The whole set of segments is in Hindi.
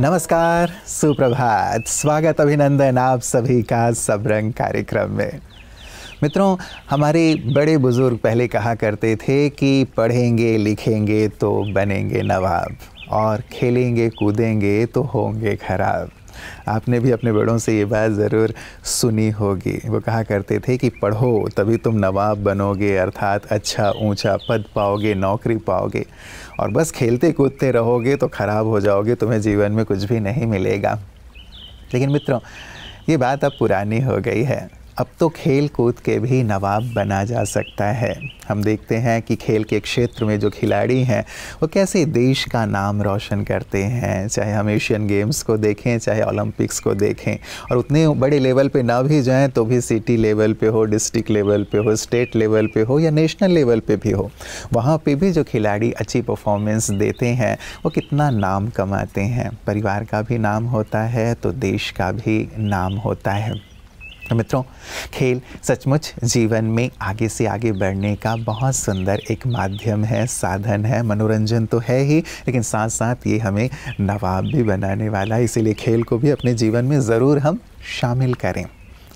नमस्कार, सुप्रभात। स्वागत अभिनंदन आप सभी का सबरंग कार्यक्रम में। मित्रों, हमारे बड़े बुज़ुर्ग पहले कहा करते थे कि पढ़ेंगे, लिखेंगे तो बनेंगे नवाब और खेलेंगे, कूदेंगे तो होंगे खराब। आपने भी अपने बड़ों से ये बात ज़रूर सुनी होगी। वो कहा करते थे कि पढ़ो, तभी तुम नवाब बनोगे, अर्थात अच्छा ऊँचा पद पाओगे, नौकरी पाओगे। और बस खेलते कूदते रहोगे तो ख़राब हो जाओगे, तुम्हें जीवन में कुछ भी नहीं मिलेगा। लेकिन मित्रों, ये बात अब पुरानी हो गई है। अब तो खेल कूद के भी नवाब बना जा सकता है। हम देखते हैं कि खेल के क्षेत्र में जो खिलाड़ी हैं, वो कैसे देश का नाम रोशन करते हैं। चाहे हम एशियन गेम्स को देखें, चाहे ओलंपिक्स को देखें, और उतने बड़े लेवल पे ना भी जाएँ तो भी सिटी लेवल पे हो, डिस्ट्रिक्ट लेवल पे हो, स्टेट लेवल पे हो, या नेशनल लेवल पे भी हो, वहाँ पे भी जो खिलाड़ी अच्छी परफॉर्मेंस देते हैं, वो कितना नाम कमाते हैं। परिवार का भी नाम होता है तो देश का भी नाम होता है। मित्रों, खेल सचमुच जीवन में आगे से आगे बढ़ने का बहुत सुंदर एक माध्यम है, साधन है, मनोरंजन तो है ही, लेकिन साथ साथ ये हमें नवाब भी बनाने वाला है, इसीलिए खेल को भी अपने जीवन में ज़रूर हम शामिल करें।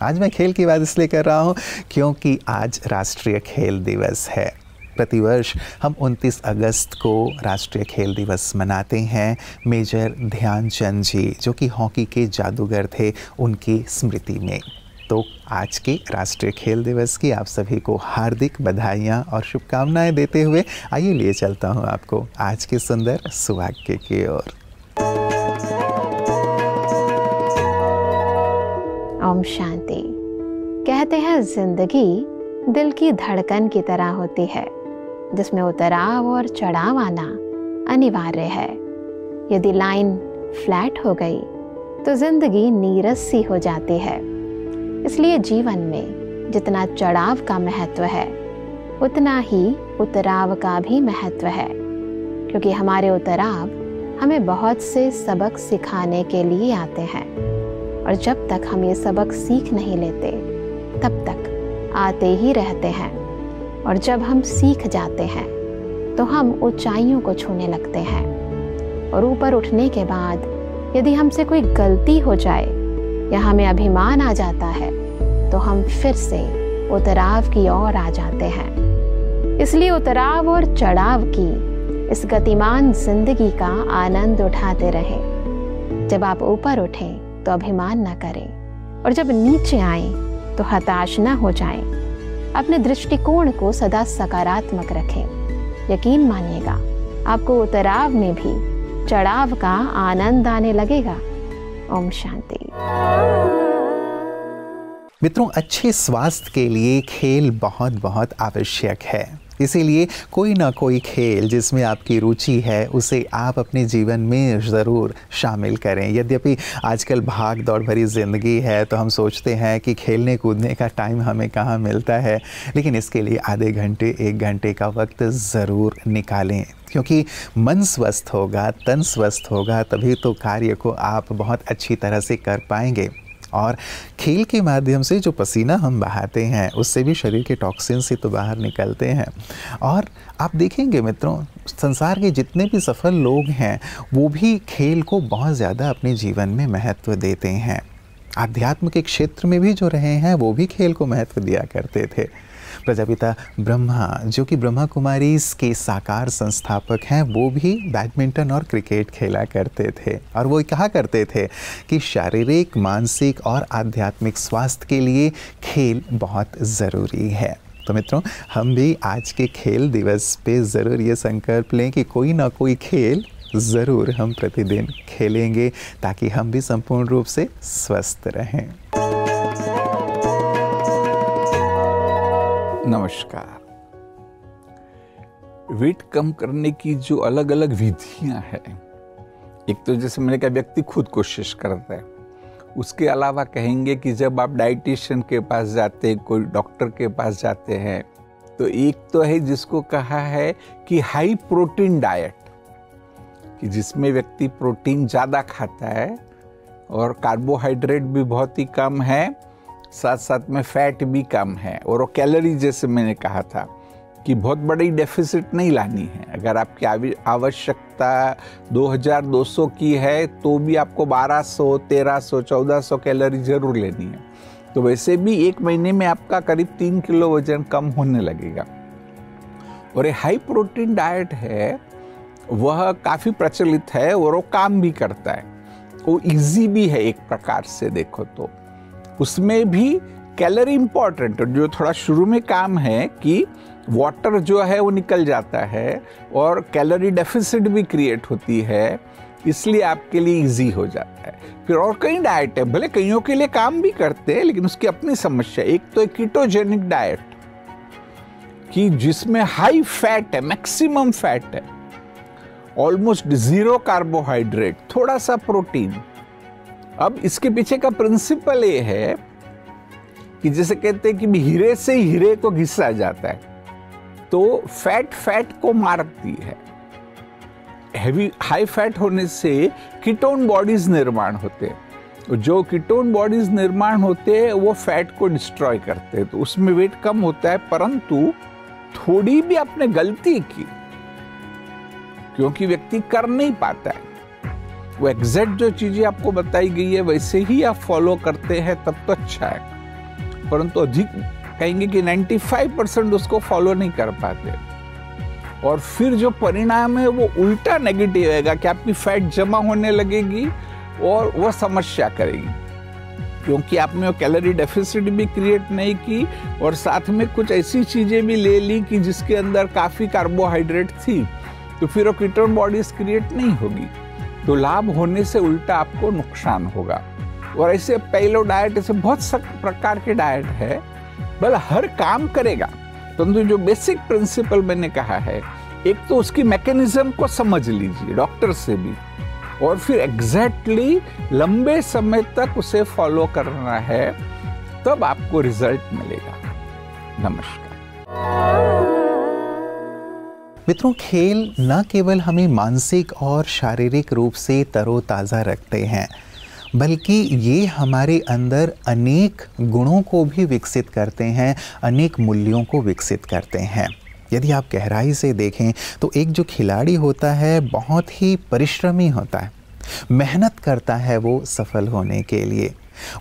आज मैं खेल की बात इसलिए कर रहा हूँ, क्योंकि आज राष्ट्रीय खेल दिवस है। प्रतिवर्ष हम 29 अगस्त को राष्ट्रीय खेल दिवस मनाते हैं। मेजर ध्यानचंद जी, जो कि हॉकी के जादूगर थे, उनकी स्मृति में। तो आज के राष्ट्रीय खेल दिवस की आप सभी को हार्दिक बधाइयाँ और शुभकामनाएँ देते हुए आइए लिए चलता हूँ आपको आज के सुंदर सुभाग्य की ओर। ओम शांति। कहते हैं ज़िंदगी दिल की धड़कन की तरह होती है, जिसमें उतराव और चढ़ाव आना अनिवार्य है। यदि लाइन फ्लैट हो गई तो ज़िंदगी नीरस सी हो जाती है। इसलिए जीवन में जितना चढ़ाव का महत्व है, उतना ही उतराव का भी महत्व है। क्योंकि हमारे उतराव हमें बहुत से सबक सिखाने के लिए आते हैं। और जब तक हम ये सबक सीख नहीं लेते, तब तक आते ही रहते हैं। और जब हम सीख जाते हैं तो हम ऊंचाइयों को छूने लगते हैं। और ऊपर उठने के बाद यदि हमसे कोई गलती हो जाए या हमें अभिमान आ जाता है तो हम फिर से उतराव की ओर आ जाते हैं। इसलिए उतराव और चढ़ाव की इस गतिमान ज़िंदगी का आनंद उठाते रहे। जब आप ऊपर उठें तो अभिमान न करें, और जब नीचे आए तो हताश न हो जाएँ। अपने दृष्टिकोण को सदा सकारात्मक रखें। यकीन मानिएगा, आपको उतराव में भी चढ़ाव का आनंद आने लगेगा। ओम शांति। मित्रों अच्छे स्वास्थ्य के लिए खेल बहुत बहुत आवश्यक है। इसीलिए कोई ना कोई खेल जिसमें आपकी रुचि है, उसे आप अपने जीवन में ज़रूर शामिल करें। यद्यपि आजकल भाग दौड़ भरी ज़िंदगी है तो हम सोचते हैं कि खेलने कूदने का टाइम हमें कहाँ मिलता है, लेकिन इसके लिए आधे घंटे, एक घंटे का वक्त ज़रूर निकालें, क्योंकि मन स्वस्थ होगा, तन स्वस्थ होगा, तभी तो कार्य को आप बहुत अच्छी तरह से कर पाएँगे। और खेल के माध्यम से जो पसीना हम बहाते हैं, उससे भी शरीर के टॉक्सिन से तो बाहर निकलते हैं। और आप देखेंगे मित्रों, संसार के जितने भी सफल लोग हैं, वो भी खेल को बहुत ज़्यादा अपने जीवन में महत्व देते हैं। आध्यात्म के क्षेत्र में भी जो रहे हैं, वो भी खेल को महत्व दिया करते थे। प्रजापिता ब्रह्मा, जो कि ब्रह्मा कुमारी के साकार संस्थापक हैं, वो भी बैडमिंटन और क्रिकेट खेला करते थे। और वो कहा करते थे कि शारीरिक, मानसिक और आध्यात्मिक स्वास्थ्य के लिए खेल बहुत ज़रूरी है। तो मित्रों, हम भी आज के खेल दिवस पे ज़रूर ये संकल्प लें कि कोई ना कोई खेल ज़रूर हम प्रतिदिन खेलेंगे, ताकि हम भी संपूर्ण रूप से स्वस्थ रहें। नमस्कार। वेट कम करने की जो अलग अलग विधियाँ हैं, एक तो जैसे मैंने कहा, व्यक्ति खुद कोशिश करता है। उसके अलावा कहेंगे कि जब आप डाइटिशियन के पास जाते हैं, कोई डॉक्टर के पास जाते हैं तो एक तो है जिसको कहा है कि हाई प्रोटीन डाइट, कि जिसमें व्यक्ति प्रोटीन ज़्यादा खाता है और कार्बोहाइड्रेट भी बहुत ही कम है साथ साथ में फैट भी कम है। और वो कैलोरी जैसे मैंने कहा था कि बहुत बड़ी डेफिसिट नहीं लानी है। अगर आपकी आवश्यकता 2200 की है तो भी आपको 1200, 1300, 1400 कैलोरी ज़रूर लेनी है। तो वैसे भी एक महीने में आपका करीब तीन किलो वज़न कम होने लगेगा। और ये हाई प्रोटीन डाइट है वह काफ़ी प्रचलित है और वो काम भी करता है। वो इजी भी है एक प्रकार से देखो तो। उसमें भी कैलोरी इंपॉर्टेंट जो थोड़ा शुरू में काम है कि वाटर जो है वो निकल जाता है और कैलोरी डेफिसिट भी क्रिएट होती है, इसलिए आपके लिए इजी हो जाता है। फिर और कई डाइट है, भले कईयों के लिए काम भी करते हैं, लेकिन उसकी अपनी समस्या एक तो कीटोजेनिक डाइट कि जिसमें हाई फैट है मैक्सिमम फैट है ऑलमोस्ट ज़ीरो कार्बोहाइड्रेट थोड़ा सा प्रोटीन अब इसके पीछे का प्रिंसिपल ये है कि जैसे कहते हैं कि हीरे से हीरे को घिसा जाता है तो फैट फैट को मारती है। हैवी हाई फैट होने से कीटोन बॉडीज निर्माण होते हैं। जो कीटोन बॉडीज निर्माण होते हैं, वो फैट को डिस्ट्रॉय करते हैं। तो उसमें वेट कम होता है, परंतु थोड़ी भी आपने गलती की, क्योंकि व्यक्ति कर नहीं पाता है। वो एग्जैक्ट जो चीज़ें आपको बताई गई है, वैसे ही आप फॉलो करते हैं, तब तो अच्छा है। परंतु अधिक कहेंगे कि 95 परसेंट उसको फॉलो नहीं कर पाते। और फिर जो परिणाम है, वो उल्टा नेगेटिव आएगा कि आपकी फैट जमा होने लगेगी और वह समस्या करेगी। क्योंकि आपने वो कैलोरी डेफिसिट भी क्रिएट नहीं की और साथ में कुछ ऐसी चीज़ें भी ले ली कि जिसके अंदर काफ़ी कार्बोहाइड्रेट थी तो फिर वो कीटोन बॉडीज क्रिएट नहीं होगी। तो लाभ होने से उल्टा आपको नुकसान होगा। और ऐसे पहलो डाइट ऐसे बहुत प्रकार के डाइट है। बल हर काम करेगा। परंतु तो जो बेसिक प्रिंसिपल मैंने कहा है, एक तो उसकी मैकेनिज्म को समझ लीजिए डॉक्टर से भी। और फिर एग्जैक्टली exactly लंबे समय तक उसे फॉलो करना है, तब आपको रिज़ल्ट मिलेगा। नमस्कार। मित्रों, खेल न केवल हमें मानसिक और शारीरिक रूप से तरोताज़ा रखते हैं, बल्कि ये हमारे अंदर अनेक गुणों को भी विकसित करते हैं, अनेक मूल्यों को विकसित करते हैं। यदि आप गहराई से देखें तो एक जो खिलाड़ी होता है, बहुत ही परिश्रमी होता है। मेहनत करता है वो सफल होने के लिए।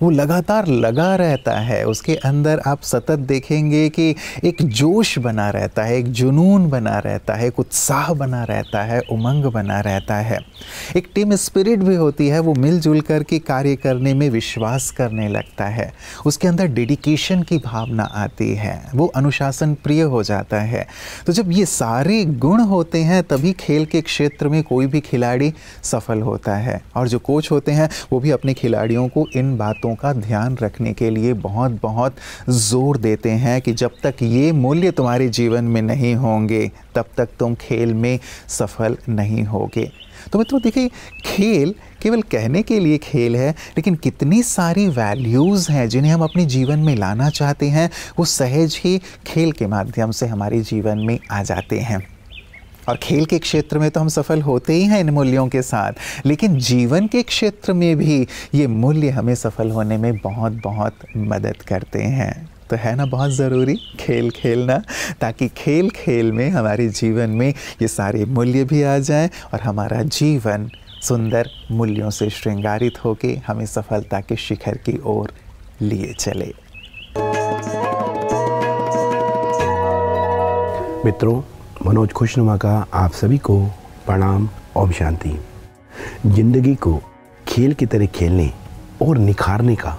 वो लगातार लगा रहता है। उसके अंदर आप सतत देखेंगे कि एक जोश बना रहता है, एक जुनून बना रहता है, एक उत्साह बना रहता है, उमंग बना रहता है। एक टीम स्पिरिट भी होती है, वो मिलजुल कर के कार्य करने में विश्वास करने लगता है। उसके अंदर डेडिकेशन की भावना आती है, वो अनुशासन प्रिय हो जाता है। तो जब ये सारे गुण होते हैं, तभी खेल के क्षेत्र में कोई भी खिलाड़ी सफल होता है। और जो कोच होते हैं, वो भी अपने खिलाड़ियों को इन बातों का ध्यान रखने के लिए बहुत बहुत ज़ोर देते हैं कि जब तक ये मूल्य तुम्हारे जीवन में नहीं होंगे, तब तक तुम खेल में सफल नहीं होगे। तो मित्रों, देखिए, खेल केवल कहने के लिए खेल है, लेकिन कितनी सारी वैल्यूज़ हैं जिन्हें हम अपने जीवन में लाना चाहते हैं, वो सहज ही खेल के माध्यम से हमारे जीवन में आ जाते हैं। और खेल के क्षेत्र में तो हम सफल होते ही हैं इन मूल्यों के साथ, लेकिन जीवन के क्षेत्र में भी ये मूल्य हमें सफल होने में बहुत बहुत मदद करते हैं। तो है ना बहुत ज़रूरी खेल खेलना, ताकि खेल खेल में हमारे जीवन में ये सारे मूल्य भी आ जाएँ और हमारा जीवन सुंदर मूल्यों से श्रृंगारित होके हमें सफलता के शिखर की ओर लिए चले। मित्रों मनोज खुशनुमा का आप सभी को प्रणाम ओम शांति। ज़िंदगी को खेल की तरह खेलने और निखारने का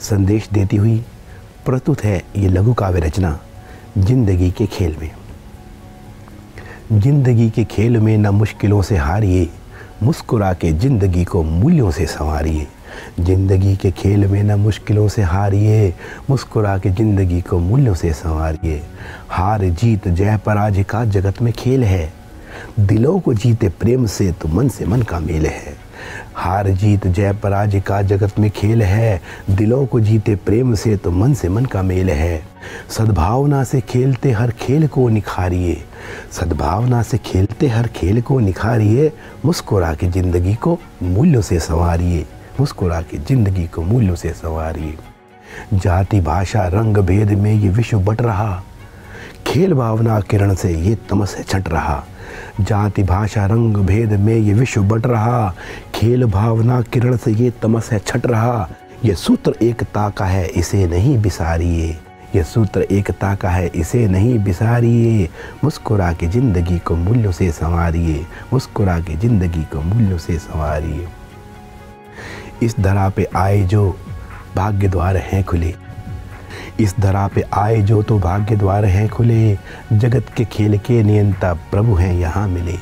संदेश देती हुई प्रस्तुत है ये लघु काव्य रचना, ज़िंदगी के खेल में। ज़िंदगी के खेल में न मुश्किलों से हारिए, मुस्कुरा के ज़िंदगी को मूल्यों से संवारिए। ज़िंदगी के खेल में न मुश्किलों से हारिए मुस्कुरा के ज़िंदगी को मूल्यों से संवारिए। हार जीत जय पराजय का जगत में खेल है। दिलों को जीते प्रेम से तो मन से मन का मेल है। हार जीत जय पराजय का जगत में खेल है। दिलों को जीते प्रेम से तो मन से मन का मेल है। सद्भावना से खेलते हर खेल को निखारिए। सद्भावना से खेलते हर खेल को निखारिए। मुस्कुरा के ज़िंदगी को मूल्यों से संवारिए। मुस्कुरा के ज़िंदगी को मूल्यों से संवारिए जाति, भाषा, रंग, भेद में ये विश्व बट रहा। खेल भावना, किरण से ये तमस छट रहा। जाति, भाषा, रंग, भेद में ये विश्व बट रहा। खेल भावना, किरण से ये तमस छट रहा। ये सूत्र एकता का है, इसे नहीं बिसारिए। ये सूत्र एकता का है, इसे नहीं बिसारिए। मुस्कुरा के ज़िंदगी को मूल्यों से संवारिए। मुस्कुरा के ज़िंदगी को मूल्यों से संवारिए। इस धरा पे आए जो भाग्य द्वार हैं खुले। इस धरा पे आए जो तो भाग्य द्वार हैं खुले। जगत के खेल के नियंता प्रभु हैं यहाँ मिले।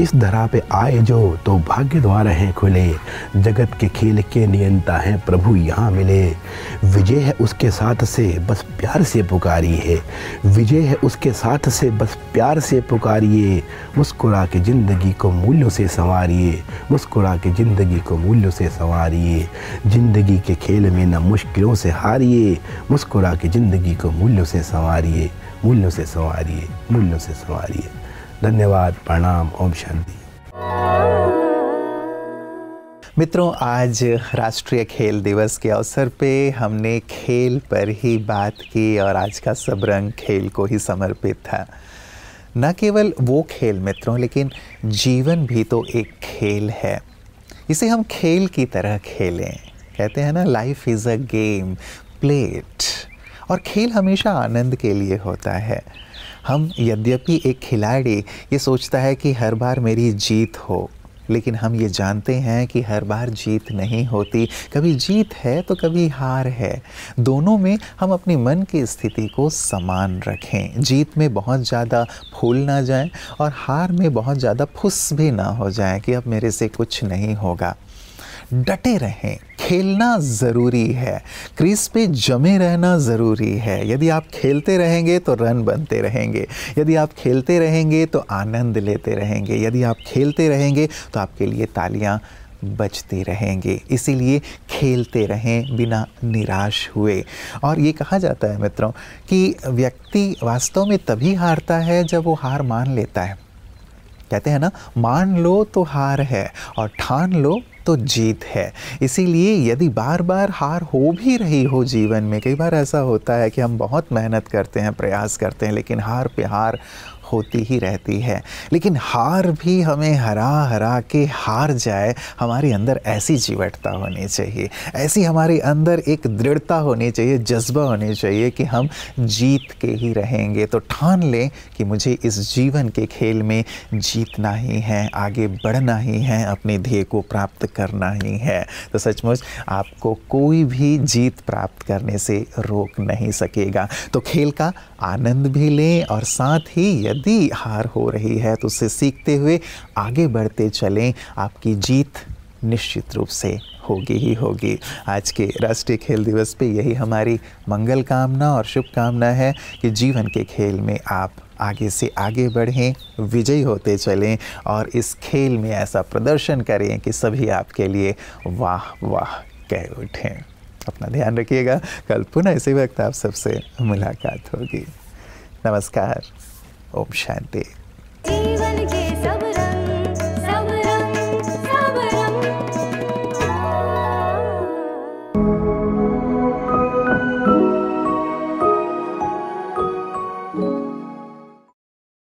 इस धरा पे आए जो तो भाग्य द्वार हैं खुले। जगत के खेल के नियंता हैं, प्रभु यहाँ मिले। विजय है उसके साथ से बस प्यार से पुकारी है विजय है उसके साथ से बस प्यार से पुकारिए। मुस्कुरा के ज़िंदगी को मूल्यों से संवारिए। मुस्कुरा के ज़िंदगी को मूल्यों से संवारिए। ज़िंदगी के खेल में न मुश्किलों से हारिए। मुस्कुरा के ज़िंदगी को मूल्यों से संवारिए। मूल्यों से संवारिए। मूल्यों से संवारिए। धन्यवाद, प्रणाम, ओम शांति। मित्रों, आज राष्ट्रीय खेल दिवस के अवसर पे हमने खेल पर ही बात की और आज का सब रंग खेल को ही समर्पित था। न केवल वो खेल मित्रों, लेकिन जीवन भी तो एक खेल है। इसे हम खेल की तरह खेलें। कहते हैं ना life is a game play it और खेल हमेशा आनंद के लिए होता है। हम यद्यपि एक खिलाड़ी, ये सोचता है कि हर बार मेरी जीत हो। लेकिन हम ये जानते हैं कि हर बार जीत नहीं होती। कभी जीत है तो कभी हार है। दोनों में हम अपनी मन की स्थिति को समान रखें। जीत में बहुत ज़्यादा फूल ना जाएँ और हार में बहुत ज़्यादा फुस भी ना हो जाए कि अब मेरे से कुछ नहीं होगा। डटे रहें। खेलना ज़रूरी है। क्रीज पे जमे रहना ज़रूरी है। यदि आप खेलते रहेंगे तो रन बनते रहेंगे। यदि आप खेलते रहेंगे तो आनंद लेते रहेंगे। यदि आप खेलते रहेंगे तो आपके लिए तालियाँ बचती रहेंगे। इसीलिए खेलते रहें बिना निराश हुए। और ये कहा जाता है मित्रों कि व्यक्ति वास्तव में तभी हारता है जब वो हार मान लेता है। कहते हैं ना, मान लो तो हार है और ठान लो तो जीत है। इसीलिए यदि बार बार हार हो भी रही हो जीवन में, कई बार ऐसा होता है कि हम बहुत मेहनत करते हैं, प्रयास करते हैं, लेकिन हार पे हार होती ही रहती है। लेकिन हार भी हमें हरा हरा के हार जाए, हमारे अंदर ऐसी जीवटता होनी चाहिए। ऐसी हमारे अंदर एक दृढ़ता होनी चाहिए, जज्बा होनी चाहिए कि हम जीत के ही रहेंगे। तो ठान लें कि मुझे इस जीवन के खेल में जीतना ही है, आगे बढ़ना ही है, अपने ध्येय को प्राप्त करना ही है। तो सचमुच आपको कोई भी जीत प्राप्त करने से रोक नहीं सकेगा। तो खेल का आनंद भी लें और साथ ही यदि यदि हार हो रही है तो उससे सीखते हुए आगे बढ़ते चलें। आपकी जीत निश्चित रूप से होगी ही होगी। आज के राष्ट्रीय खेल दिवस पे यही हमारी मंगल कामना और शुभकामना है कि जीवन के खेल में आप आगे से आगे बढ़ें, विजयी होते चलें और इस खेल में ऐसा प्रदर्शन करें कि सभी आपके लिए वाह वाह कह उठें। अपना ध्यान रखिएगा, कल पुनः इसी वक्त आप सबसे मुलाकात होगी। नमस्कार। ओम शांति।